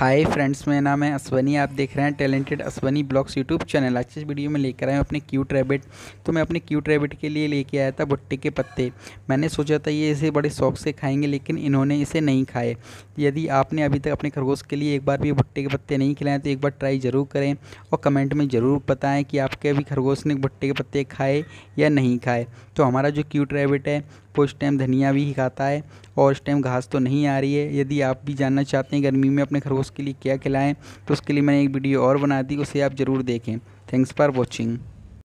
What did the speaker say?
Hi friends मेरा नाम है अश्वनी आप देख रहे हैं talented Ashwani blogs YouTube channel आज इस वीडियो में लेकर आए अपने क्यूट रैबिट तो मैं अपने क्यूट रैबिट के लिए लेके आया था भुट्टे के पत्ते। मैंने सोचा था ये इसे बड़े शौक से खाएँगे, लेकिन इन्होंने इसे नहीं खाए। यदि आपने अभी तक अपने खरगोश के लिए एक बार भी भुट्टे के पत्ते नहीं खिलाए तो एक बार ट्राई ज़रूर करें और कमेंट में ज़रूर बताएँ कि आपके अभी खरगोश ने भुट्टे के पत्ते खाए या नहीं खाए। तो हमारा जो क्यूट रैबिट है वो इस टाइम धनिया भी ही खाता है और इस टाइम घास तो नहीं आ रही है। यदि आप भी जानना चाहते हैं गर्मी में अपने खरगोश के लिए क्या खिलाएँ तो उसके लिए मैंने एक वीडियो और बना दी, उसे आप ज़रूर देखें। Thanks for watching